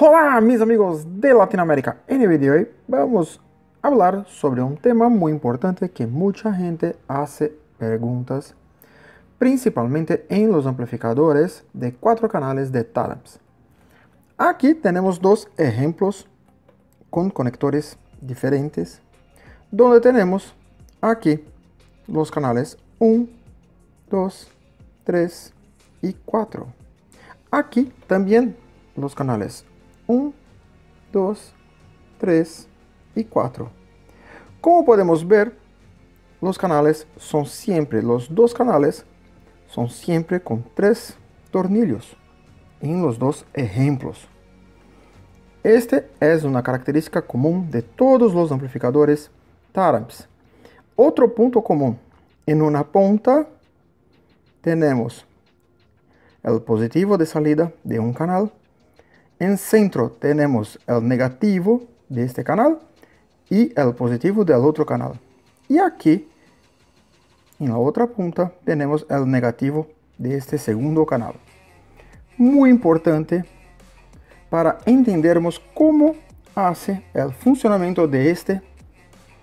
Olá, mis amigos de Latinoamérica. En el video de hoy vamos a hablar sobre un tema muy importante que mucha gente hace preguntas, principalmente en los amplificadores de cuatro canales de Talamps. Aquí tenemos dos ejemplos con conectores diferentes, donde tenemos aquí los canales 1, 2, 3 y 4. Aquí también los canales 1, 2, 3 y 4. Como podemos ver, los canales son siempre, los dos canales son siempre con tres tornillos en los dos ejemplos. Este es una característica común de todos los amplificadores Taramps. Otro punto común, en una punta tenemos el positivo de salida de un canal en centro tenemos el negativo de este canal y el positivo del otro canal. Y aquí, en la otra punta, tenemos el negativo de este segundo canal. Muy importante para entendermos cómo hace el funcionamiento de este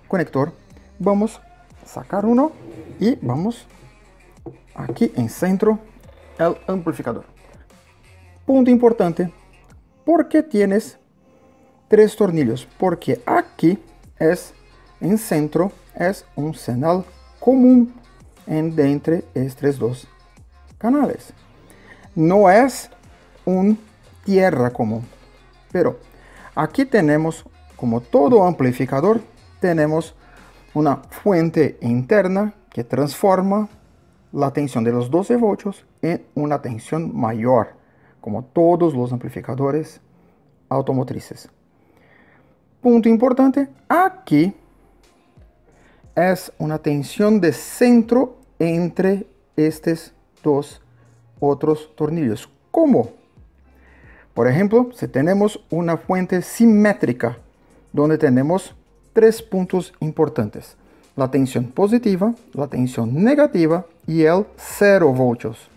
conector. Vamos a sacar uno y vamos aquí en centro el amplificador. Punto importante ¿Por qué tienes tres tornillos? Porque aquí es, en centro, es un canal común entre estos dos canales. No es un tierra común. Pero aquí tenemos, como todo amplificador, tenemos una fuente interna que transforma la tensión de los 12 voltios en una tensión mayor como todos los amplificadores automotrices. Punto importante, aquí es una tensión de centro entre estos dos otros tornillos. ¿Cómo? Por ejemplo, si tenemos una fuente simétrica donde tenemos tres puntos importantes. La tensión positiva, la tensión negativa y el 0 voltios.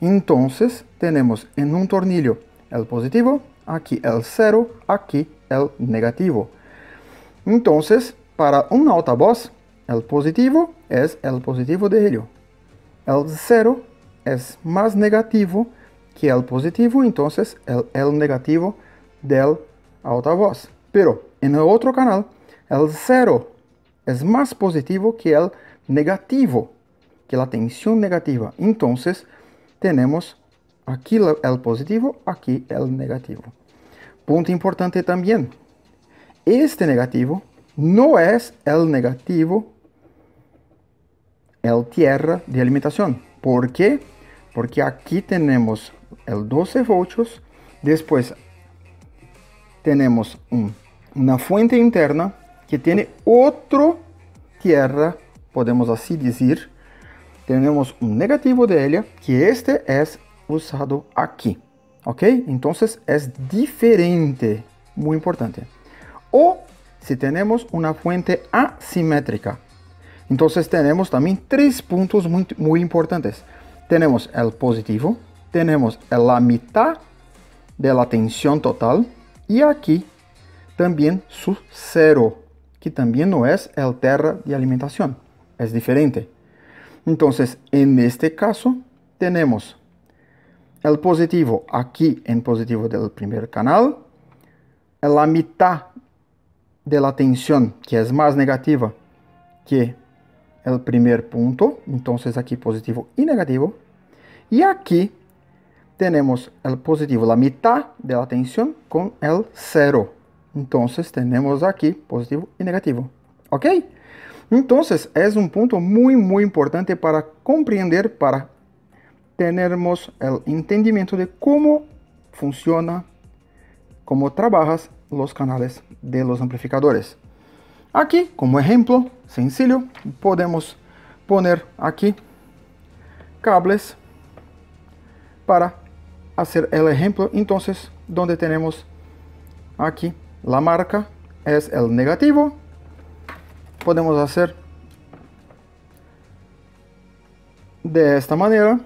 Entonces tenemos en un tornillo el positivo, aquí el cero, aquí el negativo. Entonces, para un altavoz, el positivo es el positivo de helio. El cero es más negativo que el positivo, entonces el, el negativo del altavoz. Pero en el otro canal, el cero es más positivo que el negativo, que la tensión negativa. Entonces, tenemos aquí el positivo, aquí el negativo. Punto importante también, este negativo no es el negativo, el tierra de alimentación. ¿Por qué? Porque aquí tenemos el 12 voltios, después tenemos una fuente interna que tiene otro tierra, podemos así decir, tenemos un negativo de ella, que este es usado aquí. ¿Ok? Entonces es diferente, muy importante. O si tenemos una fuente asimétrica. Entonces tenemos también tres puntos muy, muy importantes. Tenemos el positivo, tenemos la mitad de la tensión total y aquí también su cero, que también no es el terra de alimentación, es diferente. Entonces, en este caso, tenemos el positivo aquí en positivo del primer canal, la mitad de la tensión que es más negativa que el primer punto, entonces aquí positivo y negativo, y aquí tenemos el positivo, la mitad de la tensión con el cero, entonces tenemos aquí positivo y negativo, ¿ok? Entonces, es un punto muy, muy importante para comprender, para tenermos el entendimiento de cómo funciona, cómo trabajas los canales de los amplificadores. Aquí, como ejemplo sencillo, podemos poner aquí cables para hacer el ejemplo. Entonces, donde tenemos aquí la marca es el negativo podemos hacer de esta manera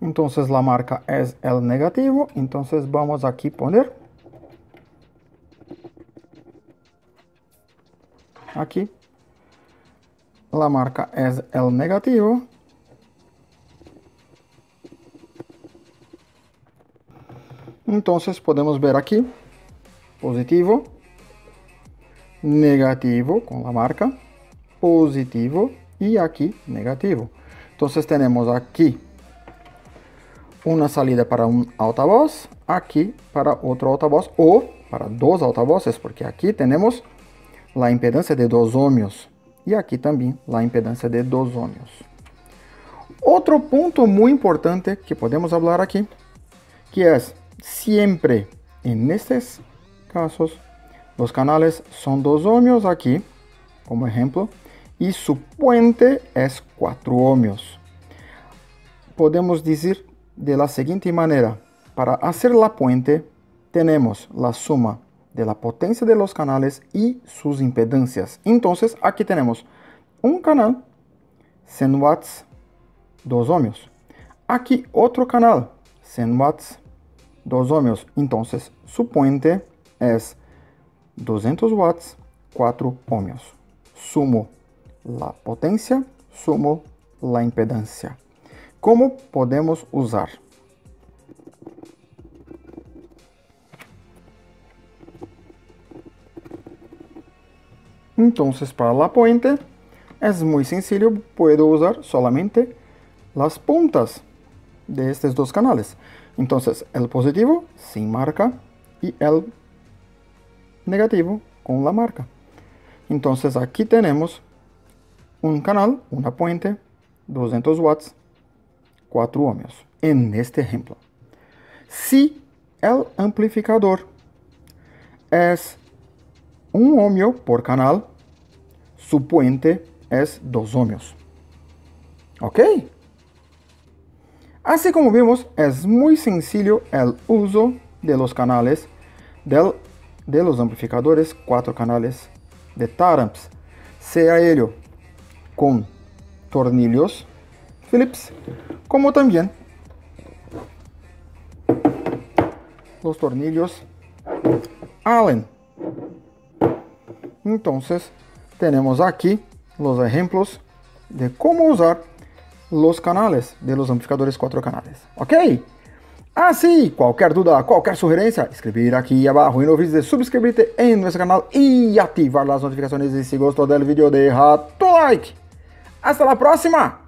Entonces la marca es el negativo, entonces vamos aquí poner. Aquí. La marca es el negativo. Entonces podemos ver aquí positivo. Negativo con la marca. Positivo. Y aquí negativo. Entonces tenemos aquí una salida para un altavoz aquí para otro altavoz o para dos altavoces porque aquí tenemos la impedancia de 2 ohmios y aquí también la impedancia de 2 ohmios. Otro punto muy importante que podemos hablar aquí, que es siempre en estos casos los canales son 2 ohmios aquí, como ejemplo, y su puente es 4 ohmios. Podemos decir de la siguiente manera, para hacer la puente tenemos la suma de la potencia de los canales y sus impedancias. Entonces aquí tenemos un canal 100 watts 2 ohmios. Aquí otro canal 100 watts 2 ohmios. Entonces su puente es 200 watts 4 ohmios. Sumo la potencia, sumo la impedancia. ¿Cómo podemos usar? Entonces para la puente es muy sencillo, puedo usar solamente las puntas de estos dos canales. Entonces el positivo sin marca y el negativo con la marca. Entonces aquí tenemos un canal, una puente, 200 watts, 4 ohmios, en este ejemplo. Si el amplificador es un ohmio por canal, su puente es 2 ohmios. ¿Ok? Así como vimos, es muy sencillo el uso de los canales del, de los amplificadores 4 canales de Taramps, sea ello con tornillos Phillips, como también los tornillos Allen. Entonces, tenemos aquí los ejemplos de cómo usar los canales de los amplificadores 4 canales. ¿Ok? Así, cualquier duda, cualquier sugerencia, escribir aquí abajo y no olvides de suscribirte en nuestro canal y activar las notificaciones y si gustó del video deja tu like. Hasta la próxima.